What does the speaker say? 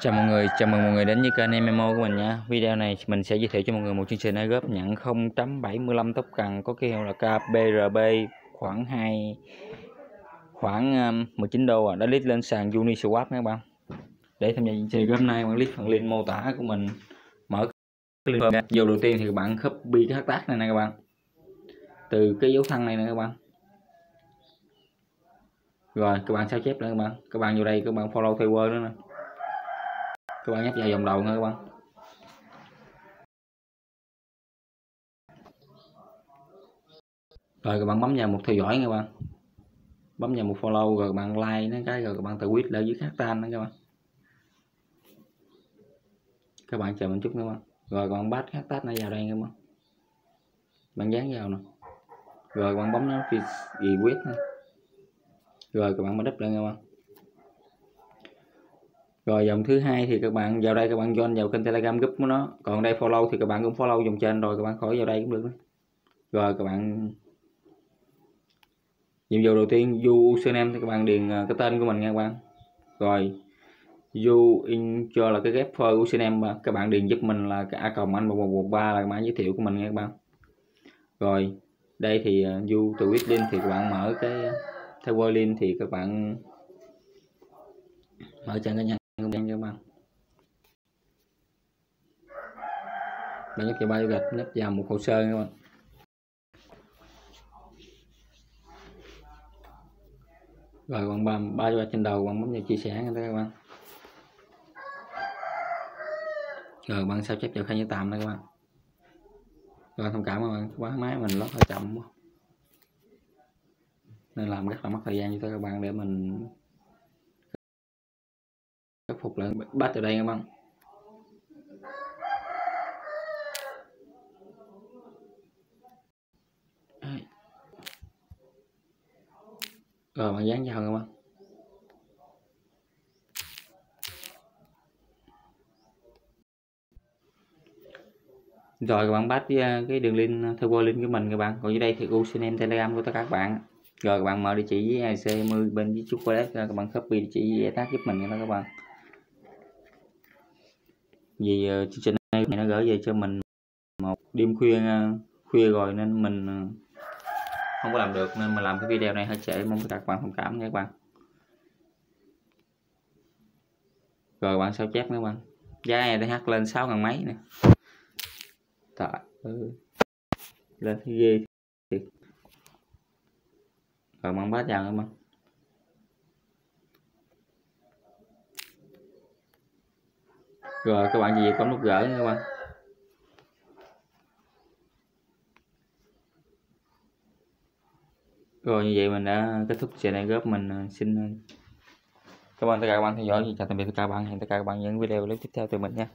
Chào mọi người, chào mừng mọi người đến với kênh MMO của mình nha. Video này mình sẽ giới thiệu cho mọi người một chương trình góp nhận 0.75 tốc cần có ký hiệu là KBRB khoảng 2 khoảng um, 19 đô à. đã list lên sàn Uniswap nha các bạn. Để tham gia chương trình hôm nay bạn click phần link mô tả của mình mở cái link ra. Vô đầu tiên thì các bạn copy cái hashtag này nè các bạn. Từ cái dấu thăng này nè các bạn. Rồi các bạn sao chép lại các bạn. Các bạn vô đây các bạn follow theo word nữa nè các bạn nhấp vào vòng đầu nha các bạn rồi, các bạn bấm vào một theo dõi nha các bạn. Bấm vào một follow, rồi các bạn like nó cái, rồi các bạn tự quyết lại dưới hashtag nữa các bạn. Các bạn chờ mình chút nữa các bạn. Rồi, các bạn bắt hashtag nó vào đây các bạn. Bạn dán vào nè. Rồi, các bạn bấm nó gì quyết rồi, các bạn mới đắp lên các bạn rồi dòng thứ hai thì các bạn, vào đây các bạn join vào kênh telegram group của nó. Còn đây follow thì các bạn cũng follow dòng trên rồi các bạn khỏi vào đây cũng được đó. rồi các bạn, nhiệm vụ đầu tiên du username thì các bạn điền ờ, cái tên của mình nha các bạn. Rồi du in cho là cái ghép phơi username các bạn điền giúp mình là cái a cộng anh một một ba là mã giới thiệu của mình nha các bạn. Rồi, đây thì ờ, du từ quyết link thì các bạn mở cái, theo link thì các bạn mở trang cá nhân đen cho bạn bạn nhấp vào ba gạch nhấp vào một hồ sơ các bạn. Rồi bạn ba ba gạch trên đầu bạn bấm vào chia sẻ nha các bạn. Rồi bạn sao chép vào khai như tạm đây các bạn. Rồi thông cảm các bạn. Quá máy mình lót hơi chậm quá. Nên làm rất là mất thời gian cho các bạn để mình khắc phục là bắt ở đây các bạn rồi, bạn dán vào các bạn rồi, các bạn bắt à, cái đường link à, theo qua link của mình các bạn còn dưới đây thì cô xin em telegram của tất cả các bạn. Rồi, các bạn mở địa chỉ với IC10 bên với chút qua các bạn copy địa chỉ với tác giúp mình nha các bạn vì ờ, chương trình này nó gửi về cho mình một đêm khuya ờ, khuya rồi nên mình ờ, không có làm được nên mình làm cái video này hơi trễ, mong các bạn thông cảm nha các bạn. Rồi bạn sao chép các bạn? Giá ETH lên sáu ngàn mấy nè. Tại ừ. lên thấy ghê thiệt. Rồi bạn bắt chào các bạn. Rồi, các bạn gì có nút gỡ nha các bạn. Rồi, như vậy mình đã kết thúc chuyện này góp mình à, xin à, cảm ơn tất cả các bạn theo dõi. Chào tạm biệt tất cả các bạn. Hẹn tất cả các bạn những video clip tiếp theo từ mình nha.